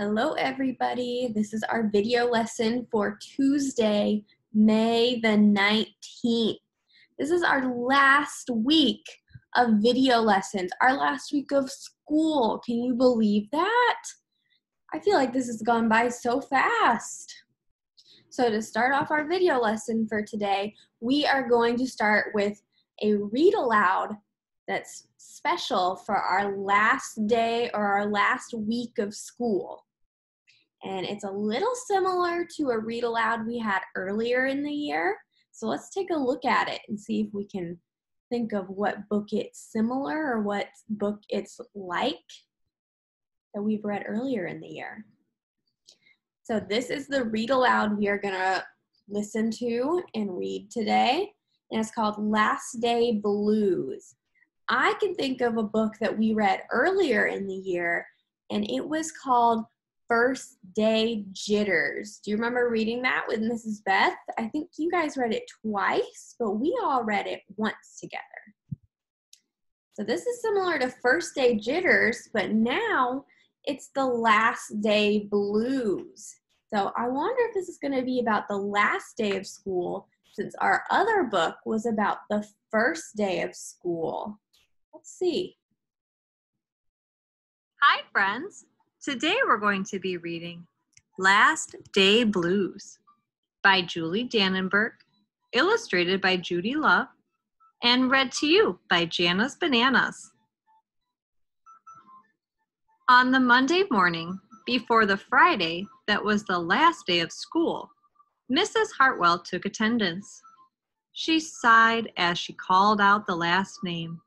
Hello, everybody. This is our video lesson for Tuesday, May the 19th. This is our last week of video lessons, our last week of school. Can you believe that? I feel like this has gone by so fast. So, to start off our video lesson for today, we are going to start with a read aloud that's special for our last day or our last week of school and it's a little similar to a read aloud we had earlier in the year. So let's take a look at it and see if we can think of what book it's similar or what book it's like that we've read earlier in the year. So this is the read aloud we are going to listen to and read today, and it's called Last Day Blues. I can think of a book that we read earlier in the year, and it was called First Day Jitters. Do you remember reading that with Mrs. Beth? I think you guys read it twice, but we all read it once together. So this is similar to First Day Jitters, but now it's the Last Day Blues. So I wonder if this is going to be about the last day of school since our other book was about the first day of school. Let's see. Hi, friends. Today we're going to be reading Last Day Blues by Julie Danneberg, illustrated by Judy Love, and read to you by Jana's Bananas. On the Monday morning, before the Friday that was the last day of school, Mrs. Hartwell took attendance. She sighed as she called out the last name.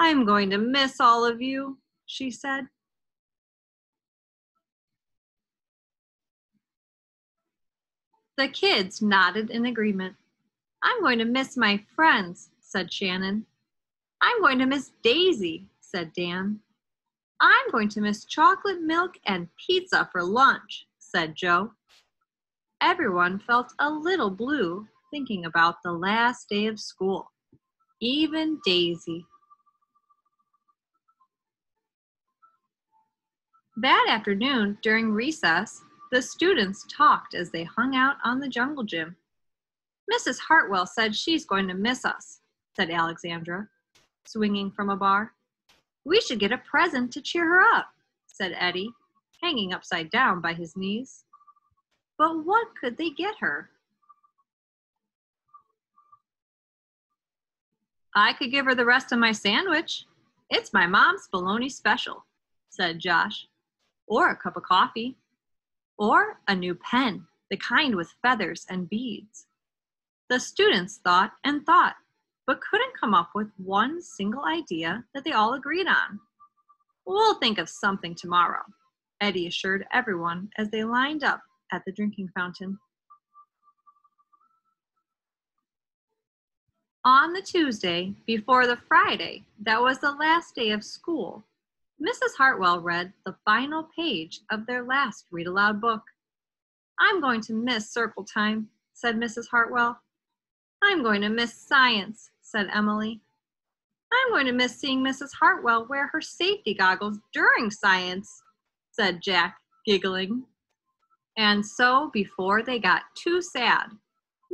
I'm going to miss all of you, she said. The kids nodded in agreement. I'm going to miss my friends, said Shannon. I'm going to miss Daisy, said Dan. I'm going to miss chocolate milk and pizza for lunch, said Joe. Everyone felt a little blue thinking about the last day of school, even Daisy. That afternoon, during recess, the students talked as they hung out on the jungle gym. Mrs. Hartwell said she's going to miss us, said Alexandra, swinging from a bar. We should get a present to cheer her up, said Eddie, hanging upside down by his knees. But what could they get her? I could give her the rest of my sandwich. It's my mom's bologna special, said Josh. Or a cup of coffee, or a new pen, the kind with feathers and beads. The students thought and thought, but couldn't come up with one single idea that they all agreed on. We'll think of something tomorrow, Eddie assured everyone as they lined up at the drinking fountain. On the Tuesday before the Friday that was the last day of school, Mrs. Hartwell read the final page of their last read aloud book. I'm going to miss circle time, said Mrs. Hartwell. I'm going to miss science, said Emily. I'm going to miss seeing Mrs. Hartwell wear her safety goggles during science, said Jack, giggling. And so, before they got too sad,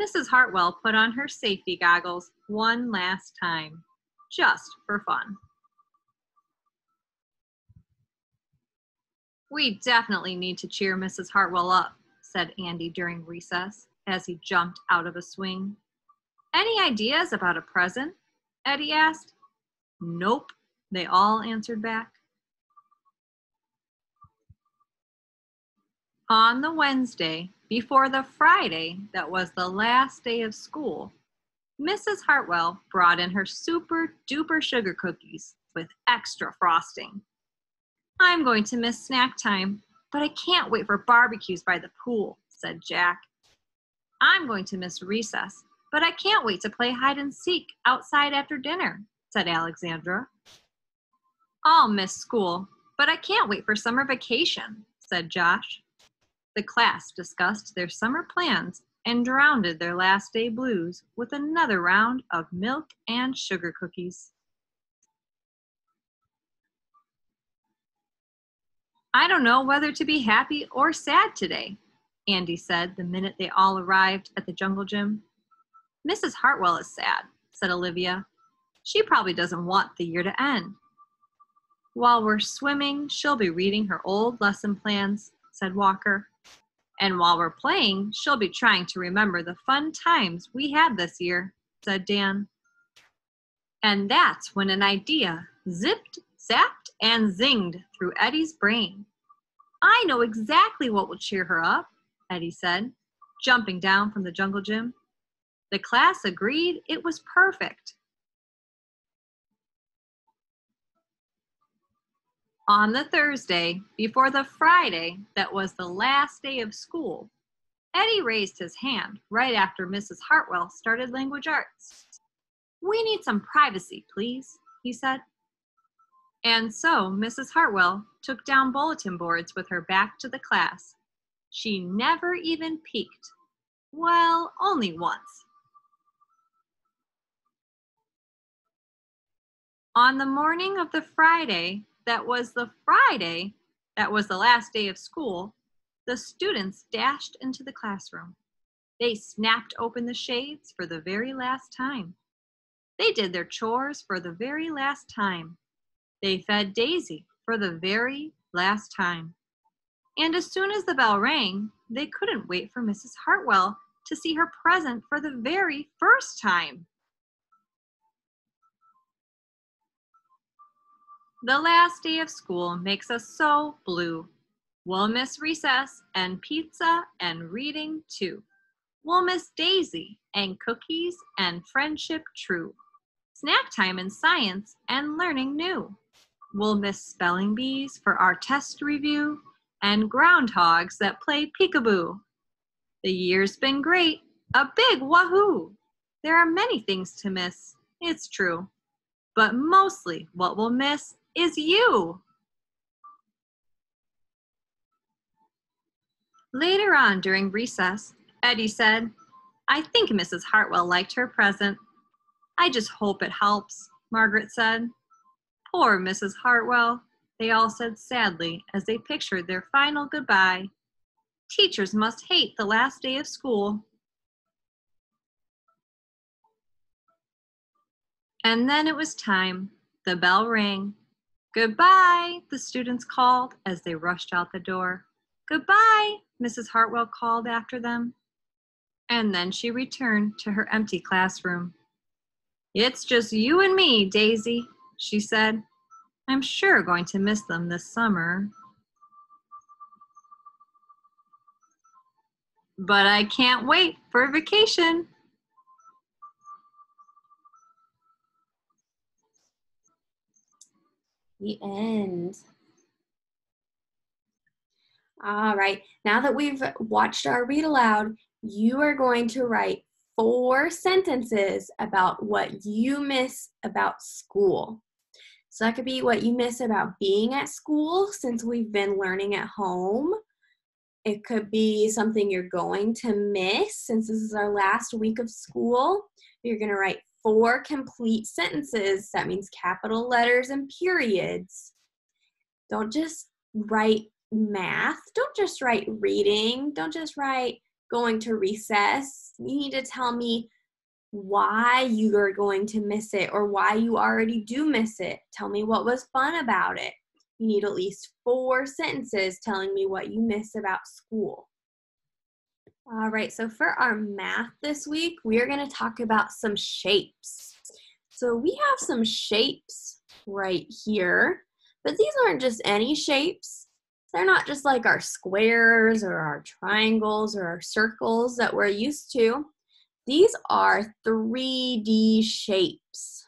Mrs. Hartwell put on her safety goggles one last time, just for fun. We definitely need to cheer Mrs. Hartwell up, said Andy during recess as he jumped out of a swing. Any ideas about a present? Eddie asked. Nope, they all answered back. On the Wednesday, before the Friday that was the last day of school, Mrs. Hartwell brought in her super duper sugar cookies with extra frosting. I'm going to miss snack time, but I can't wait for barbecues by the pool, said Jack. I'm going to miss recess, but I can't wait to play hide and seek outside after dinner, said Alexandra. I'll miss school, but I can't wait for summer vacation, said Josh. The class discussed their summer plans and drowned their last day blues with another round of milk and sugar cookies. I don't know whether to be happy or sad today, Andy said the minute they all arrived at the jungle gym. Mrs. Hartwell is sad, said Olivia. She probably doesn't want the year to end. While we're swimming, she'll be reading her old lesson plans, said Walker. And while we're playing, she'll be trying to remember the fun times we had this year, said Dan. And that's when an idea zipped, zapped, and zinged through Eddie's brain. I know exactly what will cheer her up, Eddie said, jumping down from the jungle gym. The class agreed it was perfect. On the Thursday, before the Friday that was the last day of school, Eddie raised his hand right after Mrs. Hartwell started language arts. We need some privacy, please, he said. And so Mrs. Hartwell took down bulletin boards with her back to the class. She never even peeked. Well, only once. On the morning of the Friday that was the Friday that was the last day of school, the students dashed into the classroom. They snapped open the shades for the very last time. They did their chores for the very last time. They fed Daisy for the very last time. And as soon as the bell rang, they couldn't wait for Mrs. Hartwell to see her present for the very first time. The last day of school makes us so blue. We'll miss recess and pizza and reading too. We'll miss Daisy and cookies and friendship true. Snack time and science and learning new. We'll miss spelling bees for our test review and groundhogs that play peekaboo. The year's been great, a big wahoo! There are many things to miss, it's true, but mostly what we'll miss is you. Later on during recess, Eddie said, I think Mrs. Hartwell liked her present. I just hope it helps, Margaret said. Poor Mrs. Hartwell, they all said sadly as they pictured their final goodbye. Teachers must hate the last day of school. And then it was time. The bell rang. Goodbye, the students called as they rushed out the door. Goodbye, Mrs. Hartwell called after them. And then she returned to her empty classroom. It's just you and me, Daisy, she said. I'm sure going to miss them this summer. But I can't wait for a vacation. The end. All right, now that we've watched our read aloud, you are going to write four sentences about what you miss about school. So that could be what you miss about being at school since we've been learning at home. It could be something you're going to miss since this is our last week of school. You're going to write four complete sentences. That means capital letters and periods. Don't just write math. Don't just write reading. Don't just write going to recess. You need to tell me why you are going to miss it or why you already do miss it. Tell me what was fun about it. You need at least four sentences telling me what you miss about school. All right, so for our math this week, we are going to talk about some shapes. So we have some shapes right here, but these aren't just any shapes. They're not just like our squares or our triangles or our circles that we're used to. These are 3D shapes.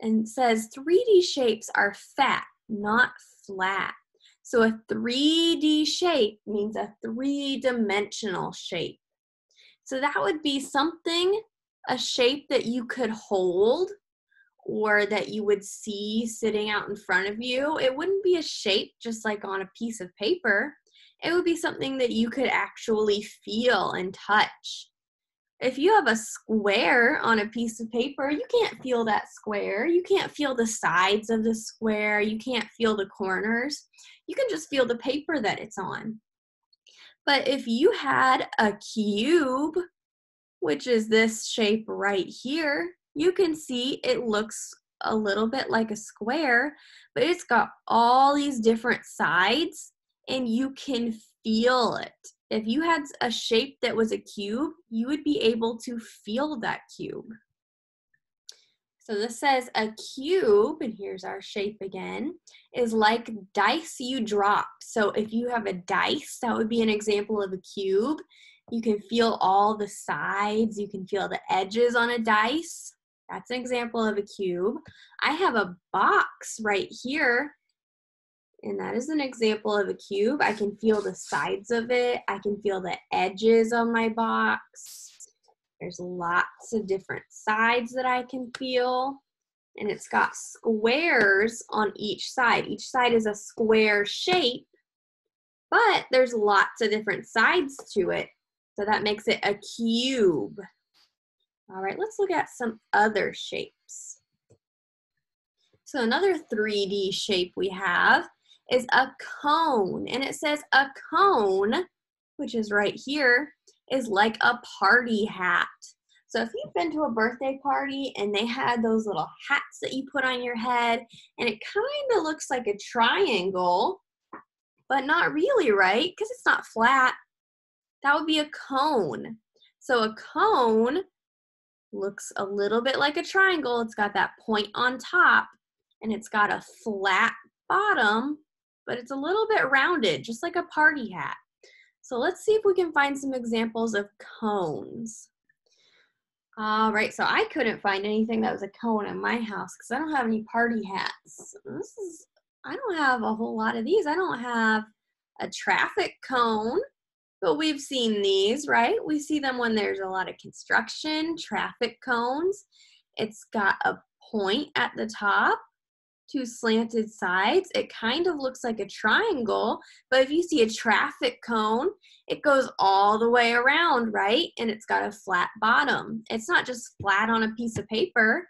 And says 3D shapes are fat, not flat. So a 3D shape means a three-dimensional shape. So that would be something, a shape that you could hold or that you would see sitting out in front of you. It wouldn't be a shape just like on a piece of paper. It would be something that you could actually feel and touch if you have a square on a piece of paper, you can't feel that square. You can't feel the sides of the square. You can't feel the corners. You can just feel the paper that it's on. But if you had a cube, which is this shape right here, you can see it looks a little bit like a square, but it's got all these different sides and you can feel it if you had a shape that was a cube, you would be able to feel that cube. So this says a cube, and here's our shape again, is like dice you drop. So if you have a dice, that would be an example of a cube. You can feel all the sides, you can feel the edges on a dice. That's an example of a cube. I have a box right here and that is an example of a cube. I can feel the sides of it. I can feel the edges of my box. There's lots of different sides that I can feel. And it's got squares on each side. Each side is a square shape, but there's lots of different sides to it. So that makes it a cube. All right, let's look at some other shapes. So another 3D shape we have is a cone. And it says a cone, which is right here, is like a party hat. So if you've been to a birthday party and they had those little hats that you put on your head and it kind of looks like a triangle, but not really, right? Because it's not flat. That would be a cone. So a cone looks a little bit like a triangle. It's got that point on top and it's got a flat bottom but it's a little bit rounded, just like a party hat. So let's see if we can find some examples of cones. All right, so I couldn't find anything that was a cone in my house because I don't have any party hats. This is, I don't have a whole lot of these. I don't have a traffic cone, but we've seen these, right? We see them when there's a lot of construction, traffic cones. It's got a point at the top two slanted sides. It kind of looks like a triangle, but if you see a traffic cone, it goes all the way around, right? And it's got a flat bottom. It's not just flat on a piece of paper.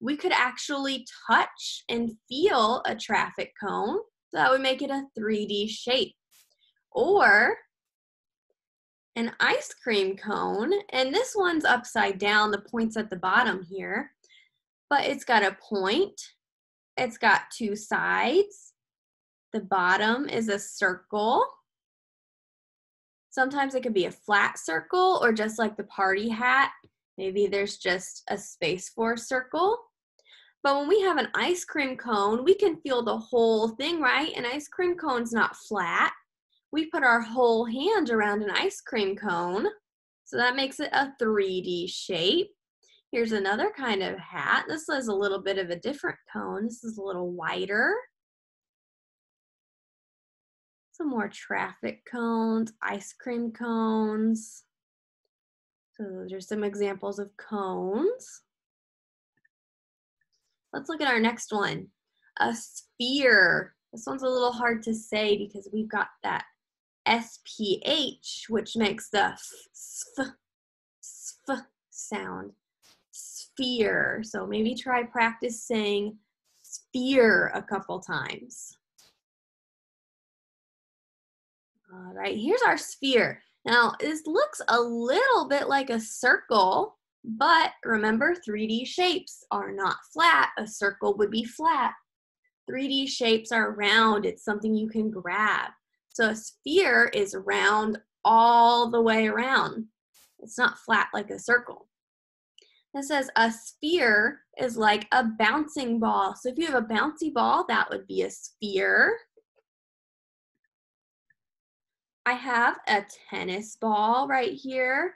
We could actually touch and feel a traffic cone. So that would make it a 3D shape. Or an ice cream cone, and this one's upside down, the point's at the bottom here, but it's got a point it's got two sides. The bottom is a circle. Sometimes it could be a flat circle or just like the party hat. Maybe there's just a space for a circle. But when we have an ice cream cone, we can feel the whole thing, right? An ice cream cone's not flat. We put our whole hand around an ice cream cone. So that makes it a 3D shape. Here's another kind of hat. This is a little bit of a different cone. This is a little wider. Some more traffic cones, ice cream cones. So those are some examples of cones. Let's look at our next one. A sphere. This one's a little hard to say because we've got that SPH, which makes the f, f sound sphere. So maybe try practicing sphere a couple times. All right, here's our sphere. Now, this looks a little bit like a circle, but remember 3D shapes are not flat. A circle would be flat. 3D shapes are round. It's something you can grab. So a sphere is round all the way around. It's not flat like a circle. It says a sphere is like a bouncing ball. So if you have a bouncy ball, that would be a sphere. I have a tennis ball right here.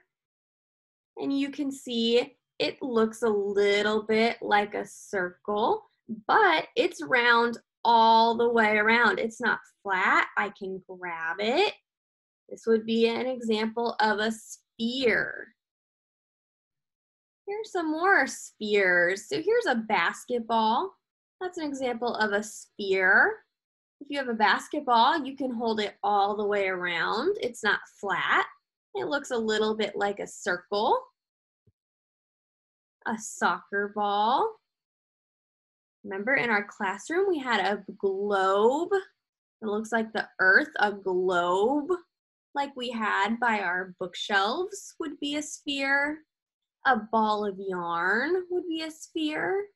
And you can see it looks a little bit like a circle, but it's round all the way around. It's not flat. I can grab it. This would be an example of a sphere. Here's some more spheres. So here's a basketball. That's an example of a sphere. If you have a basketball, you can hold it all the way around. It's not flat. It looks a little bit like a circle. a soccer ball. Remember in our classroom we had a globe. It looks like the earth, a globe like we had by our bookshelves would be a sphere. A ball of yarn would be a sphere.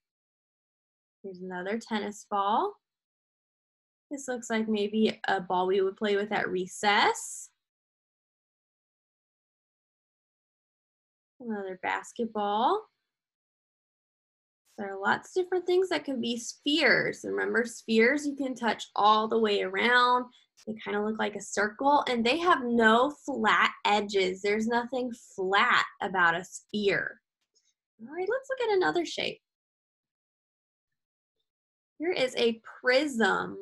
Here's another tennis ball. This looks like maybe a ball we would play with at recess. Another basketball. There are lots of different things that can be spheres. Remember, spheres you can touch all the way around. They kind of look like a circle and they have no flat edges. There's nothing flat about a sphere. All right, let's look at another shape. Here is a prism.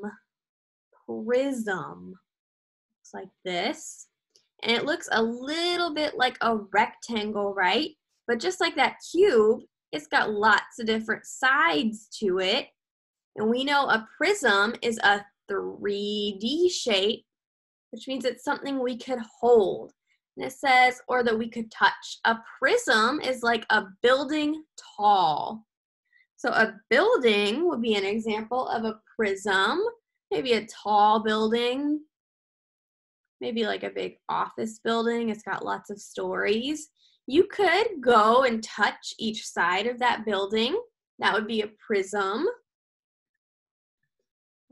Prism. Looks like this. And it looks a little bit like a rectangle, right? But just like that cube, it's got lots of different sides to it. And we know a prism is a 3D shape, which means it's something we could hold. And it says, or that we could touch. A prism is like a building tall. So a building would be an example of a prism, maybe a tall building, maybe like a big office building. It's got lots of stories. You could go and touch each side of that building. That would be a prism.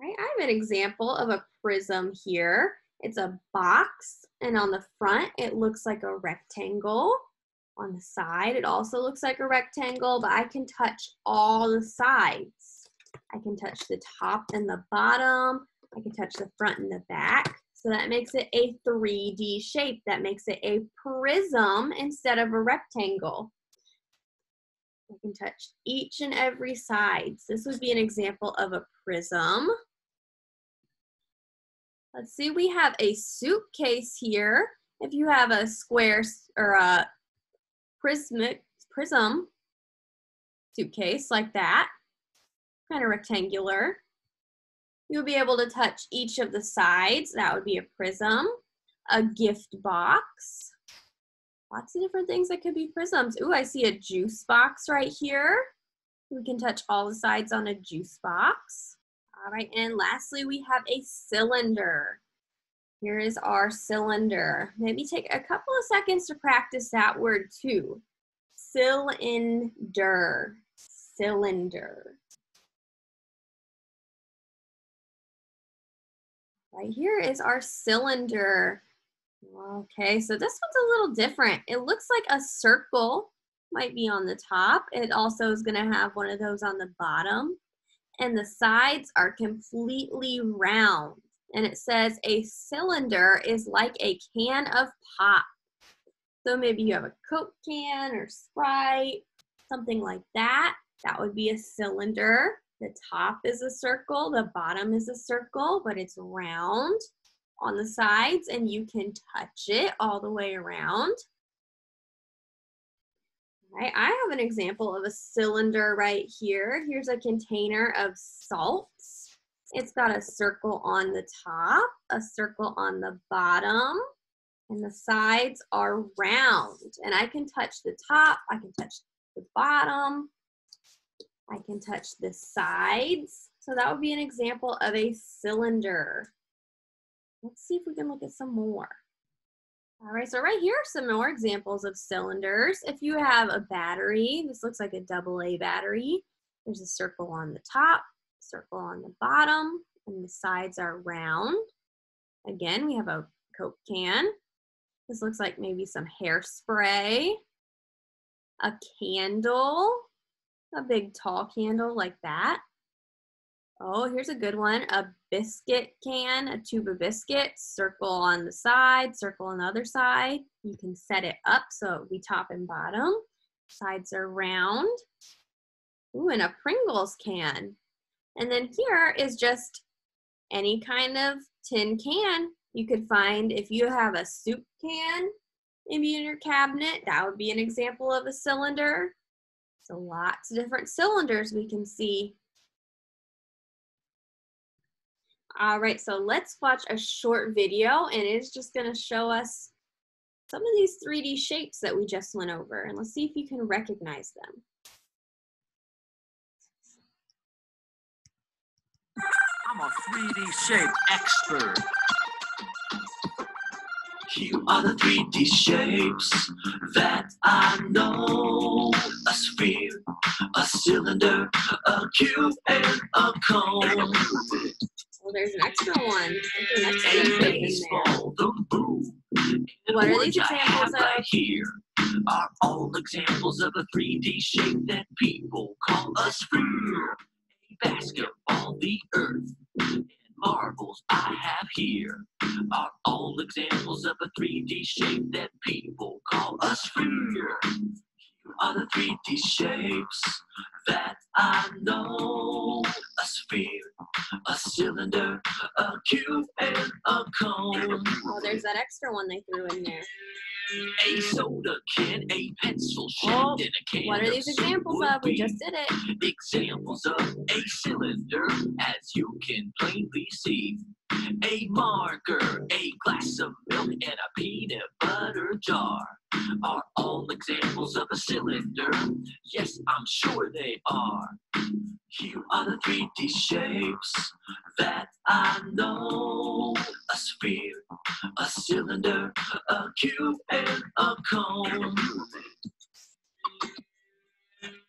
Right, I have an example of a prism here. It's a box, and on the front, it looks like a rectangle. On the side, it also looks like a rectangle, but I can touch all the sides. I can touch the top and the bottom. I can touch the front and the back. So that makes it a 3D shape. That makes it a prism instead of a rectangle. I can touch each and every side. So this would be an example of a prism. Let's see, we have a suitcase here. If you have a square or a prismic prism suitcase like that, kind of rectangular, You'll be able to touch each of the sides. That would be a prism, a gift box. Lots of different things that could be prisms. Ooh, I see a juice box right here. We can touch all the sides on a juice box. All right, and lastly, we have a cylinder. Here is our cylinder. Maybe take a couple of seconds to practice that word too. Cylinder, cylinder. Right here is our cylinder. Okay, so this one's a little different. It looks like a circle might be on the top. It also is gonna have one of those on the bottom. And the sides are completely round. And it says a cylinder is like a can of pop. So maybe you have a Coke can or Sprite, something like that. That would be a cylinder. The top is a circle, the bottom is a circle, but it's round on the sides and you can touch it all the way around. Right, I have an example of a cylinder right here. Here's a container of salts. It's got a circle on the top, a circle on the bottom, and the sides are round. And I can touch the top, I can touch the bottom, I can touch the sides. So that would be an example of a cylinder. Let's see if we can look at some more. All right, so right here are some more examples of cylinders. If you have a battery, this looks like a double A battery. There's a circle on the top, circle on the bottom, and the sides are round. Again, we have a Coke can. This looks like maybe some hairspray, a candle, a big tall candle like that. Oh, here's a good one. A biscuit can, a tube of biscuits, circle on the side, circle on the other side. You can set it up so it will be top and bottom. Sides are round. Ooh, and a Pringles can. And then here is just any kind of tin can you could find. If you have a soup can, maybe in your cabinet, that would be an example of a cylinder. So lots of different cylinders we can see. All right, so let's watch a short video and it's just gonna show us some of these 3D shapes that we just went over and let's see if you can recognize them. I'm a 3D shape expert. You are the 3D shapes that I know. A sphere, a cylinder, a cube, and a cone. Well, there's an extra one. There's an extra A shape in there. baseball, the moon. What are these examples have right of? here are all examples of a 3D shape that people call a sphere. A basketball, the earth, marbles I have here are all examples of a 3D shape that people call a sphere. Are the 3D shapes that I know. A sphere, a cylinder, a cube, and a cone. Oh, there's that extra one they threw in there. A soda can, a pencil Oh, in a can. What are these examples of? We just did it. examples of a cylinder, as you can plainly see. A marker, a glass of milk, and a peanut butter jar are all examples of a cylinder. Yes, I'm sure they are. Here are the 3D shapes that I know. A sphere, a cylinder, a cube, and a cone.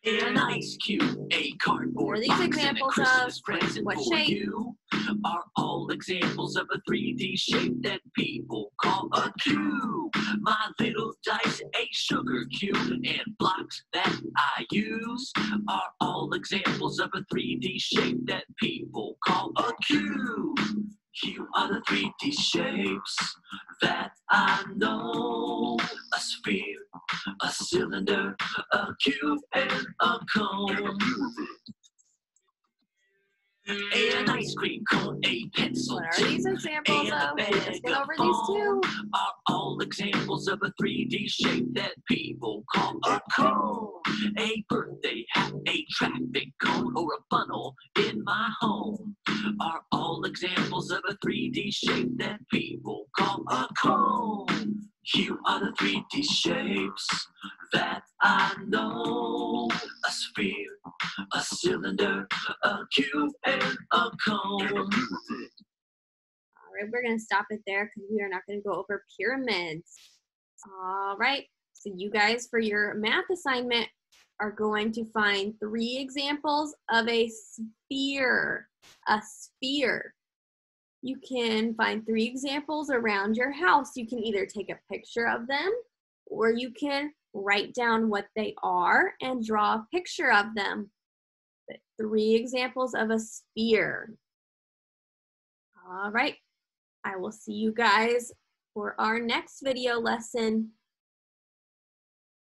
An ice cube, a cardboard Are these box, examples and a Christmas of present what for shape? you are all examples of a 3D shape that people call a cube. My little dice, a sugar cube, and blocks that I use are all examples of a 3D shape that people call a cube. Here are the 3D shapes that I know. A sphere, a cylinder, a cube, and a cone. An ice cream cone, a pencil What are these examples and a of? Bag of over these two. are all examples of a 3D shape that people call a cone. A birthday hat, a traffic cone, or a funnel in my home are all examples of a 3D shape that people call a cone. Here are the 3D shapes that I know. A sphere, a cylinder, a cube, and a cone. All right, we're gonna stop it there because we are not gonna go over pyramids. All right, so you guys for your math assignment are going to find three examples of a sphere. A sphere. You can find three examples around your house. You can either take a picture of them or you can write down what they are and draw a picture of them. Three examples of a sphere. All right. I will see you guys for our next video lesson.